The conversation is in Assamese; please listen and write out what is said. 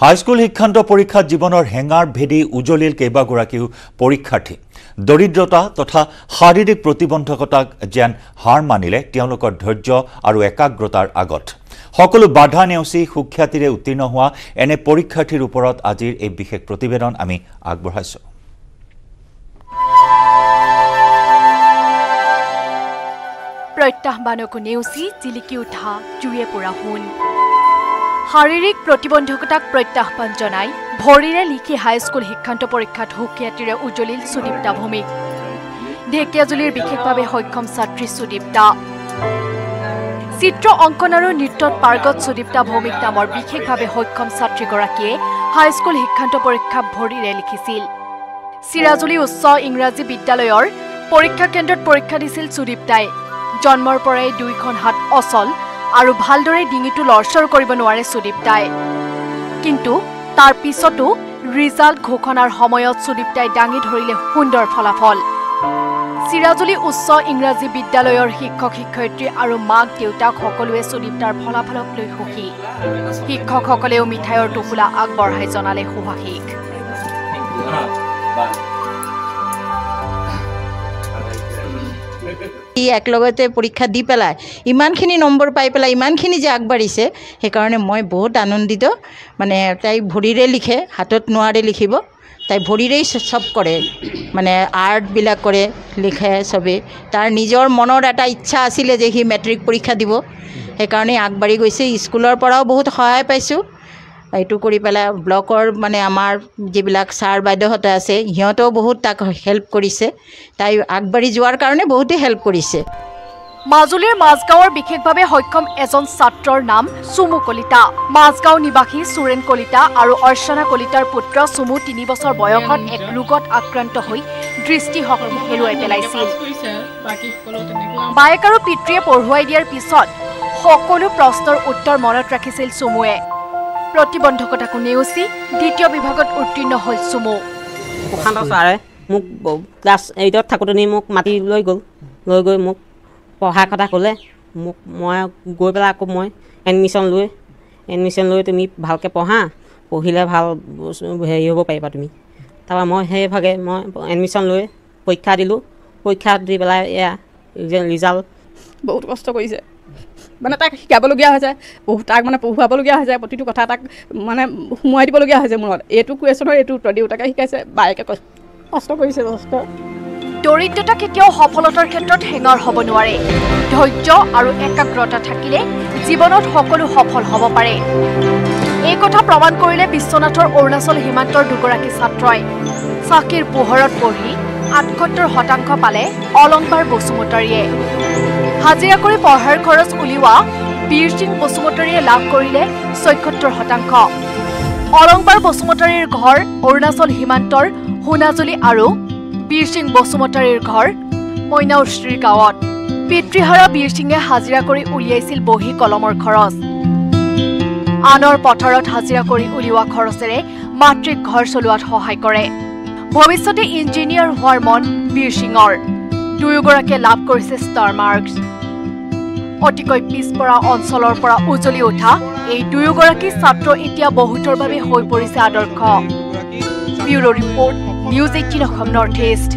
হাইস্কুল শিক্ষান্ত পৰীক্ষাত জীৱনৰ হেঙাৰ ভেদি উজলিল কেইবাগৰাকীও পৰীক্ষাৰ্থী। দৰিদ্ৰতা তথা শাৰীৰিক প্ৰতিবন্ধকতাক যেন হাৰ মানিলে তেওঁলোকৰ ধৈৰ্য আৰু একাগ্ৰতাৰ আগত। সকলো বাধা নেওচি সুখ্যাতিৰে উত্তীৰ্ণ হোৱা এনে পৰীক্ষাৰ্থীৰ ওপৰত আজিৰ এই বিশেষ প্ৰতিবেদন আমি আগবঢ়াইছোঁ। প্ৰত্যাহ্বানকো নেওচি জিলিকি উঠা জুয়ে পৰা সোণ। শাৰীৰিক প্ৰতিবন্ধকতাক প্ৰত্যাহ্বান জনাই ভৰিৰে লিখি হাইস্কুল শিক্ষান্ত পৰীক্ষাত সুখ্যাতিৰে উজলিল সুদীপ্তা ভৌমিক। ঢেকীয়াজুলিৰ বিশেষভাৱে সক্ষম ছাত্ৰী সুদীপ্তা। চিত্ৰ অংকন আৰু নৃত্যত পাৰ্গত সুদীপ্তা ভৌমিক নামৰ বিশেষভাৱে সক্ষম ছাত্ৰীগৰাকীয়ে হাইস্কুল শিক্ষান্ত পৰীক্ষা ভৰিৰে লিখিছিল। চিৰাজুলি উচ্চ ইংৰাজী বিদ্যালয়ৰ পৰীক্ষা কেন্দ্ৰত পৰীক্ষা দিছিল সুদীপ্তাই। জন্মৰ পৰাই দুইখন হাত অচল আৰু ভালদৰে ডিঙিটো লৰচৰ কৰিব নোৱাৰে সুদীপ্তাই কিন্তু তাৰ পিছতো ৰিজাল্ট ঘোষণাৰ সময়ত সুদীপ্তাই দাঙি ধৰিলে সুন্দৰ ফলাফল। চিৰাজুলি উচ্চ ইংৰাজী বিদ্যালয়ৰ শিক্ষক শিক্ষয়িত্ৰী আৰু মাক দেউতাক সকলোৱে সুদীপ্তাৰ ফলাফলক লৈ সুখী। শিক্ষকসকলেও মিঠাইৰ টোপোলা আগবঢ়াই জনালে সুভাষিক। সি একেলগতে পৰীক্ষা দি পেলাই ইমানখিনি নম্বৰ পাই পেলাই ইমানখিনি যে আগবাঢ়িছে সেইকাৰণে মই বহুত আনন্দিত। মানে তাই ভৰিৰে লিখে হাতত নোৱাৰে লিখিব। তাই ভৰিৰেই চব কৰে। মানে আৰ্টবিলাক কৰে লিখে চবেই। তাৰ নিজৰ মনৰ এটা ইচ্ছা আছিলে যে সি মেট্ৰিক পৰীক্ষা দিব। সেইকাৰণে আগবাঢ়ি গৈছে। স্কুলৰ পৰাও বহুত সহায় পাইছোঁ। এইটো কৰি পেলাই ব্লকৰ মানে আমাৰ যিবিলাক ছাৰ বাইদেউহঁতে আছে সিহঁতেও বহুত তাক হেল্প কৰিছে। তাই আগবাঢ়ি যোৱাৰ কাৰণে বহুতেই হেল্প কৰিছে। মাজুলীৰ মাজগাঁৱৰ বিশেষভাৱে সক্ষম এজন ছাত্ৰৰ নাম চুমু কলিতা। মাজগাঁও নিবাসী সুৰেণ কলিতা আৰু অৰ্চনা কলিতাৰ পুত্ৰ চুমু তিনি বছৰ বয়সত এক ৰোগত আক্ৰান্ত হৈ দৃষ্টিশক্তি হেৰুৱাই পেলাইছিল। বায়েক আৰু পিতৃয়ে পঢ়ুৱাই দিয়াৰ পিছত সকলো প্ৰশ্নৰ উত্তৰ মনত ৰাখিছিল চুমুৱে। প্ৰতিবন্ধকতাকো নেওচি দ্বিতীয় বিভাগত উত্তীৰ্ণ হ'ল চুমু। সুশান্ত ছাৰে মোক ক্লাছ এইটত থাকোঁতে মোক মাতি লৈ গ'ল। লৈ গৈ মোক পঢ়া কথা ক'লে। মোক মই গৈ পেলাই আকৌ মই এডমিশ্যন লৈ এডমিশ্যন লৈ তুমি ভালকৈ পঢ়া। পঢ়িলে ভাল হেৰি হ'ব পাৰিবা তুমি। তাৰপৰা মই সেইভাগে মই এডমিশ্যন লৈ পৰীক্ষা দিলোঁ। পৰীক্ষা দি পেলাই এয়া ৰিজা- ৰিজাল্ট বহুত কষ্ট কৰিছে। মানে তাক শিকাবলগীয়া হৈছে বহু তাক মানে পঢ়ুৱাবলগীয়া হৈছে প্ৰতিটো কথা তাক মানে সোমোৱাই দিবলগীয়া হৈছে মূৰত। এইটো কুৱেশ্যনৰ এইটো উত্তৰ দেউতাকে শিকাইছে বায়েকে কষ্ট কৰিছে যথেষ্ট দৰিদ্ৰতা কেতিয়াও সফলতাৰ ক্ষেত্ৰত হেঙাৰ হ'ব নোৱাৰে। ধৈৰ্য আৰু একাগ্ৰতা থাকিলে জীৱনত সকলো সফল হ'ব পাৰে। এই কথা প্ৰমাণ কৰিলে বিশ্বনাথৰ অৰুণাচল সীমান্তৰ দুগৰাকী ছাত্ৰই। চাকিৰ পোহৰত পঢ়ি আঠসত্তৰ শতাংশ পালে অলংবাৰ বসুমতাৰীয়ে। হাজিৰা কৰি পঢ়াৰ খৰচ উলিওৱা বীৰ সিং বসুমতাৰীয়ে লাভ কৰিলে ছয়সত্তৰ শতাংশ। অলংবাৰ বসুমতাৰীৰ ঘৰ অৰুণাচল সীমান্তৰ সোণাজুলি আৰু বীৰ সিং বসুমতাৰীৰ ঘৰ মইনাউশ্ৰীৰ গাঁৱত পিতৃহাৰা বীৰ সিঙে হাজিৰা কৰি উলিয়াইছিল বহী কলমৰ খৰচ। আনৰ পথাৰত হাজিৰা কৰি উলিওৱা খৰচেৰে মাতৃক ঘৰ চলোৱাত সহায় কৰে। ভৱিষ্যতে ইঞ্জিনিয়াৰ হোৱাৰ মন বীৰ সিঙৰ দুয়োগৰাকীয়ে লাভ কৰিছে ষ্টাৰ মাৰ্কছ অতিকৈ পিছপৰা অঞ্চলৰ পৰা উজলি উঠা এই দুয়োগৰাকী ছাত্ৰ এতিয়া বহুতৰ বাবে হৈ পৰিছে আদৰ্শ। Bureau' report news eighteen Assam north east